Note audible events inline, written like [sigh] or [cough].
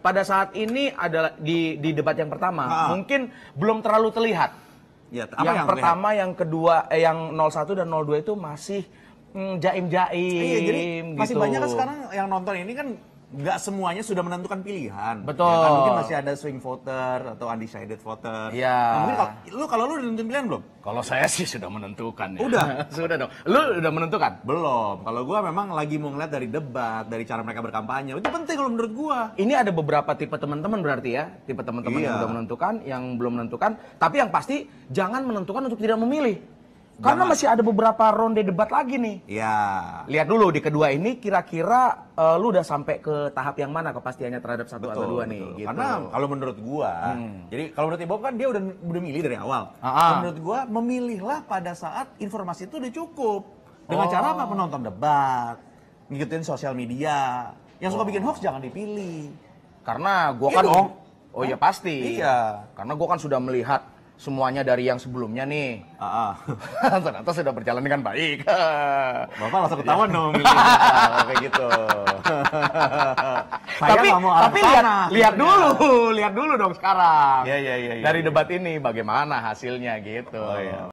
pada saat ini adalah di di debat yang pertama Ah. mungkin belum terlalu terlihat. Ya, apa yang, yang pertama, yang kedua, eh, yang 01 dan 02 itu masih mm, jaim-jaim. Iya, jadi masih gitu. banyak kan sekarang yang nonton ini kan nggak semuanya sudah menentukan pilihan. Betul. Ya kan? Mungkin masih ada swing voter atau undecided voter. Iya. Nah, mungkin kalau lu kalau lu udah nentuin pilihan belum? Kalau saya sih sudah menentukan ya. Udah? [laughs] sudah dong. Lu udah menentukan? Belum. Kalau gua memang lagi mau ngeliat dari debat, dari cara mereka berkampanye. Itu penting kalau menurut gua. Ini ada beberapa tipe teman-teman berarti ya, tipe teman-teman yang Iya. udah menentukan, yang belum menentukan. Tapi yang pasti jangan menentukan untuk tidak memilih, karena masih ada beberapa ronde debat lagi nih. Ya. Lihat dulu di kedua ini kira-kira eh, lu udah sampai ke tahap yang mana kepastiannya terhadap satu atau dua nih? betul. Gitu. Karena kalau menurut gua, jadi kalau menurut Ibob kan dia udah udah milih dari awal. Ah, ah. Kalau menurut gua memilihlah pada saat informasi itu udah cukup. Dengan Oh. cara apa? Menonton debat, ngikutin sosial media. Yang suka bikin hoax jangan dipilih. Karena gua kan Iya dong. oh, oh ya pasti. Iya. Karena gua kan sudah melihat semuanya dari yang sebelumnya nih. Ah, ah. [laughs] Ternyata sudah berjalan dengan baik. Bapak langsung ketahuan dong milihnya [laughs] kayak gitu. [laughs] Saya tapi mau tapi lihat lihat dulu, lihat dulu dong sekarang. Iya, iya, iya, iya, Dari iya. debat ini bagaimana hasilnya gitu. Oh, iya.